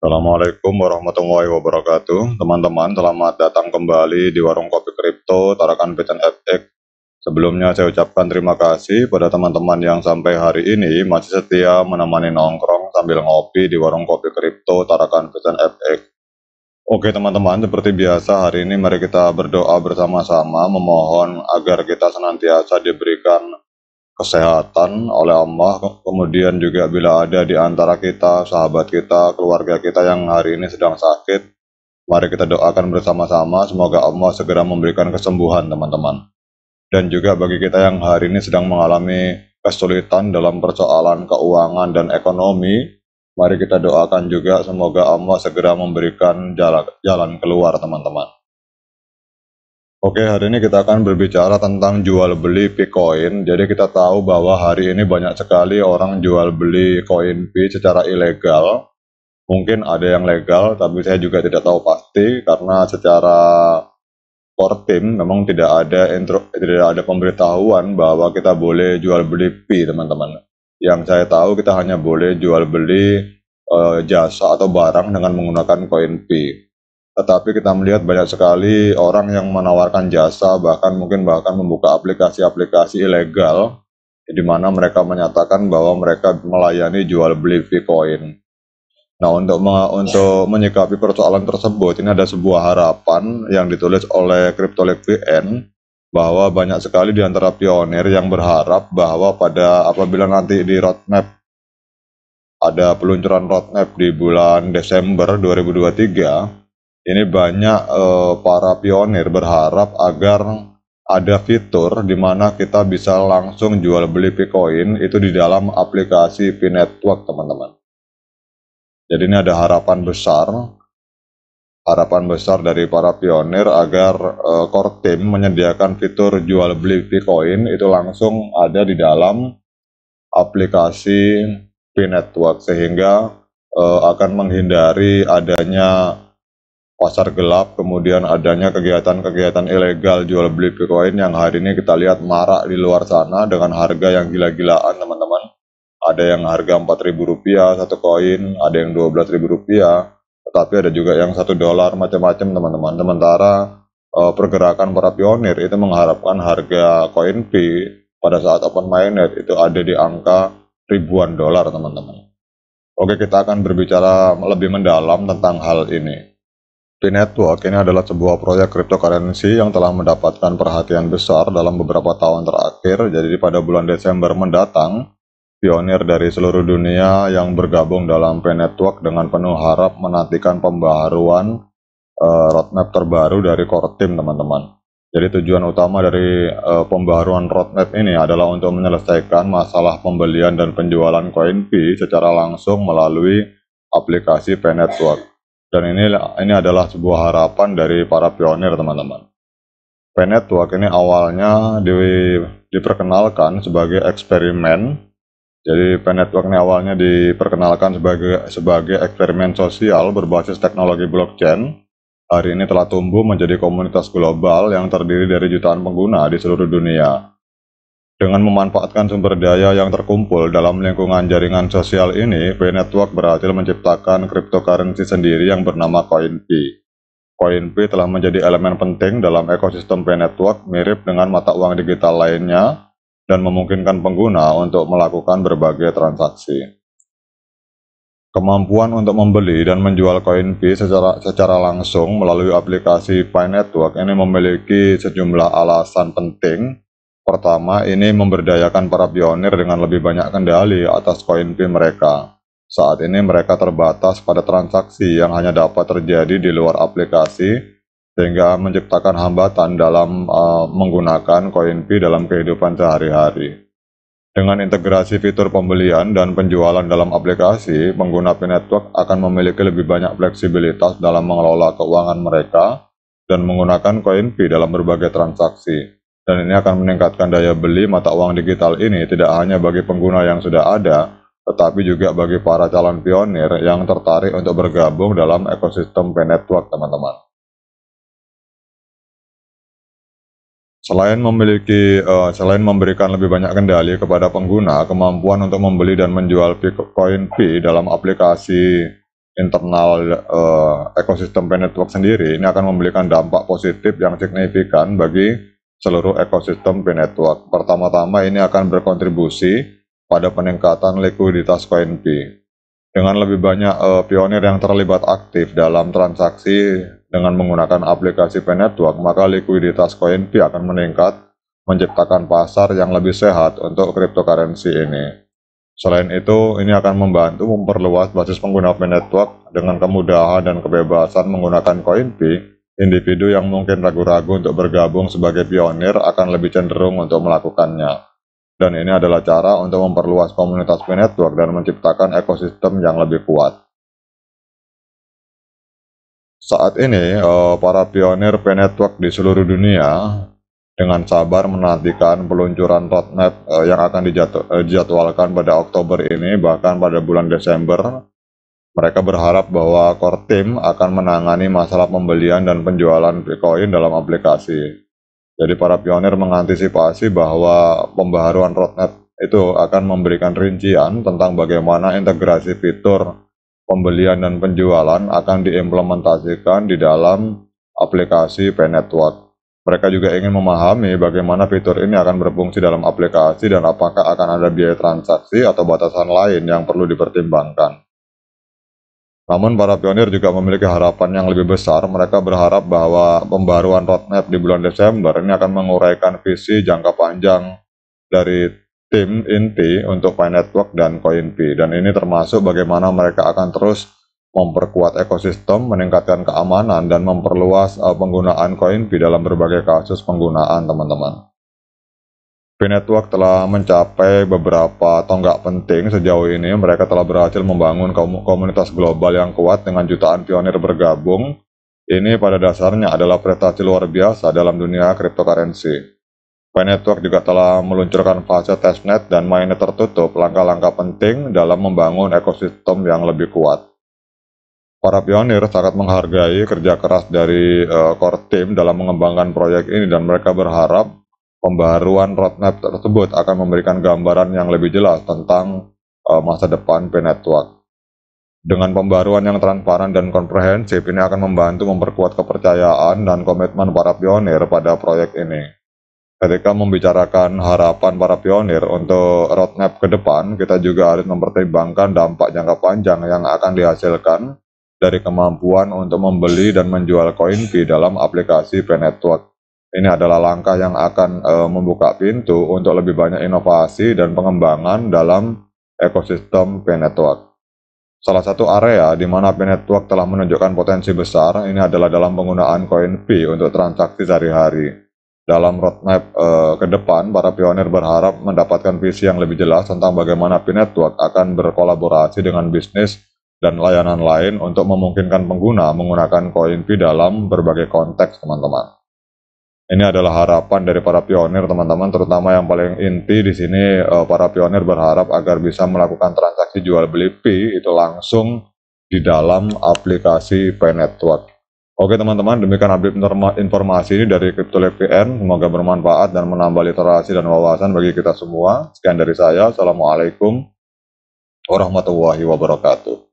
Assalamualaikum warahmatullahi wabarakatuh. Teman-teman, selamat datang kembali di Warung Kopi Kripto Tarakan Piton FX. Sebelumnya saya ucapkan terima kasih pada teman-teman yang sampai hari ini masih setia menemani nongkrong sambil ngopi di Warung Kopi Kripto Tarakan Piton FX. Oke teman-teman, seperti biasa hari ini mari kita berdoa bersama-sama memohon agar kita senantiasa diberikan kesehatan oleh Allah. Kemudian juga bila ada di antara kita sahabat kita keluarga kita yang hari ini sedang sakit mari kita doakan bersama-sama. Semoga Allah segera memberikan kesembuhan teman-teman. Dan juga bagi kita yang hari ini sedang mengalami kesulitan dalam persoalan keuangan dan ekonomi mari kita doakan juga semoga Allah segera memberikan jalan, keluar teman-teman Oke, hari ini kita akan berbicara tentang jual beli Bitcoin. Jadi kita tahu bahwa hari ini banyak sekali orang jual beli koin P secara ilegal. Mungkin ada yang legal, tapi saya juga tidak tahu pasti karena secara core team memang tidak ada intro, tidak ada pemberitahuan bahwa kita boleh jual beli P, teman-teman. Yang saya tahu kita hanya boleh jual beli uh, jasa atau barang dengan menggunakan koin P. Tetapi kita melihat banyak sekali orang yang menawarkan jasa, bahkan mungkin bahkan membuka aplikasi-aplikasi ilegal, di mana mereka menyatakan bahwa mereka melayani jual beli Bitcoin. Nah, untuk me untuk menyikapi persoalan tersebut, ini ada sebuah harapan yang ditulis oleh CryptoLink VN bahwa banyak sekali di antara pionir yang berharap bahwa pada apabila nanti di roadmap ada peluncuran roadmap di bulan Desember 2023 ini banyak uh, para pionir berharap agar ada fitur di mana kita bisa langsung jual beli Bitcoin itu di dalam aplikasi P Network teman-teman. Jadi ini ada harapan besar, harapan besar dari para pionir agar uh, core team menyediakan fitur jual beli Bitcoin itu langsung ada di dalam aplikasi P Network sehingga uh, akan menghindari adanya pasar gelap, kemudian adanya kegiatan-kegiatan ilegal jual beli Bitcoin yang hari ini kita lihat marak di luar sana dengan harga yang gila-gilaan teman-teman. Ada yang harga Rp4.000 satu koin, ada yang Rp12.000, tetapi ada juga yang satu dolar macam-macam teman-teman. Sementara uh, pergerakan para pionir itu mengharapkan harga koin P pada saat open mainnet itu ada di angka ribuan dolar teman-teman. Oke kita akan berbicara lebih mendalam tentang hal ini. P-Network ini adalah sebuah proyek cryptocurrency yang telah mendapatkan perhatian besar dalam beberapa tahun terakhir. Jadi pada bulan Desember mendatang, pionir dari seluruh dunia yang bergabung dalam P-Network dengan penuh harap menantikan pembaharuan uh, roadmap terbaru dari core team teman-teman. Jadi tujuan utama dari uh, pembaharuan roadmap ini adalah untuk menyelesaikan masalah pembelian dan penjualan koin P secara langsung melalui aplikasi P-Network. Dan ini ini adalah sebuah harapan dari para pionir teman-teman. P-Network ini awalnya di, diperkenalkan sebagai eksperimen. Jadi P-Network ini awalnya diperkenalkan sebagai sebagai eksperimen sosial berbasis teknologi blockchain. Hari ini telah tumbuh menjadi komunitas global yang terdiri dari jutaan pengguna di seluruh dunia. Dengan memanfaatkan sumber daya yang terkumpul dalam lingkungan jaringan sosial ini, P-Network berhasil menciptakan cryptocurrency sendiri yang bernama CoinP. CoinP telah menjadi elemen penting dalam ekosistem P-Network mirip dengan mata uang digital lainnya dan memungkinkan pengguna untuk melakukan berbagai transaksi. Kemampuan untuk membeli dan menjual koin P secara, secara langsung melalui aplikasi Pi Network ini memiliki sejumlah alasan penting Pertama, ini memberdayakan para pionir dengan lebih banyak kendali atas koin P mereka. Saat ini mereka terbatas pada transaksi yang hanya dapat terjadi di luar aplikasi, sehingga menciptakan hambatan dalam uh, menggunakan koin P dalam kehidupan sehari-hari. Dengan integrasi fitur pembelian dan penjualan dalam aplikasi, pengguna P-Network akan memiliki lebih banyak fleksibilitas dalam mengelola keuangan mereka dan menggunakan koin P dalam berbagai transaksi dan ini akan meningkatkan daya beli mata uang digital ini tidak hanya bagi pengguna yang sudah ada, tetapi juga bagi para calon pionir yang tertarik untuk bergabung dalam ekosistem P-Network, teman-teman. Selain memiliki, uh, selain memberikan lebih banyak kendali kepada pengguna, kemampuan untuk membeli dan menjual Bitcoin P dalam aplikasi internal uh, ekosistem P Network sendiri ini akan memberikan dampak positif yang signifikan bagi seluruh ekosistem P Network. Pertama-tama ini akan berkontribusi pada peningkatan likuiditas koin P. Dengan lebih banyak uh, pionir yang terlibat aktif dalam transaksi dengan menggunakan aplikasi P Network, maka likuiditas koin P akan meningkat, menciptakan pasar yang lebih sehat untuk cryptocurrency ini. Selain itu, ini akan membantu memperluas basis pengguna P Network dengan kemudahan dan kebebasan menggunakan koin P. Individu yang mungkin ragu-ragu untuk bergabung sebagai pionir akan lebih cenderung untuk melakukannya. Dan ini adalah cara untuk memperluas komunitas Network dan menciptakan ekosistem yang lebih kuat. Saat ini, eh, para pionir Network di seluruh dunia dengan sabar menantikan peluncuran roadmap uh, yang akan eh, dijadwalkan pada Oktober ini bahkan pada bulan Desember mereka berharap bahwa core team akan menangani masalah pembelian dan penjualan Bitcoin dalam aplikasi. Jadi para pionir mengantisipasi bahwa pembaharuan roadmap itu akan memberikan rincian tentang bagaimana integrasi fitur pembelian dan penjualan akan diimplementasikan di dalam aplikasi P Network. Mereka juga ingin memahami bagaimana fitur ini akan berfungsi dalam aplikasi dan apakah akan ada biaya transaksi atau batasan lain yang perlu dipertimbangkan. Namun para pionir juga memiliki harapan yang lebih besar. Mereka berharap bahwa pembaruan roadmap di bulan Desember ini akan menguraikan visi jangka panjang dari tim inti untuk Pi Network dan CoinP. Dan ini termasuk bagaimana mereka akan terus memperkuat ekosistem, meningkatkan keamanan, dan memperluas uh, penggunaan koin di dalam berbagai kasus penggunaan teman-teman. P-Network telah mencapai beberapa tonggak penting sejauh ini. Mereka telah berhasil membangun komunitas global yang kuat dengan jutaan pionir bergabung. Ini pada dasarnya adalah prestasi luar biasa dalam dunia cryptocurrency. P-Network juga telah meluncurkan fase testnet dan mainnet tertutup, langkah-langkah penting dalam membangun ekosistem yang lebih kuat. Para pionir sangat menghargai kerja keras dari uh, core team dalam mengembangkan proyek ini dan mereka berharap pembaruan roadmap tersebut akan memberikan gambaran yang lebih jelas tentang uh, masa depan P Network. Dengan pembaruan yang transparan dan komprehensif, ini akan membantu memperkuat kepercayaan dan komitmen para pionir pada proyek ini. Ketika membicarakan harapan para pionir untuk roadmap ke depan, kita juga harus mempertimbangkan dampak jangka panjang yang akan dihasilkan dari kemampuan untuk membeli dan menjual koin P dalam aplikasi P Network. Ini adalah langkah yang akan uh, membuka pintu untuk lebih banyak inovasi dan pengembangan dalam ekosistem P Network. Salah satu area di mana P Network telah menunjukkan potensi besar ini adalah dalam penggunaan koin P untuk transaksi sehari-hari. Dalam roadmap uh, ke depan, para pionir berharap mendapatkan visi yang lebih jelas tentang bagaimana P Network akan berkolaborasi dengan bisnis dan layanan lain untuk memungkinkan pengguna menggunakan koin Pi dalam berbagai konteks, teman-teman. Ini adalah harapan dari para pionir, teman-teman, terutama yang paling inti di sini eh, para pionir berharap agar bisa melakukan transaksi jual beli Pi itu langsung di dalam aplikasi Pi Network. Oke teman-teman, demikian update informasi ini dari Crypto VN. Semoga bermanfaat dan menambah literasi dan wawasan bagi kita semua. Sekian dari saya. Assalamualaikum warahmatullahi wabarakatuh.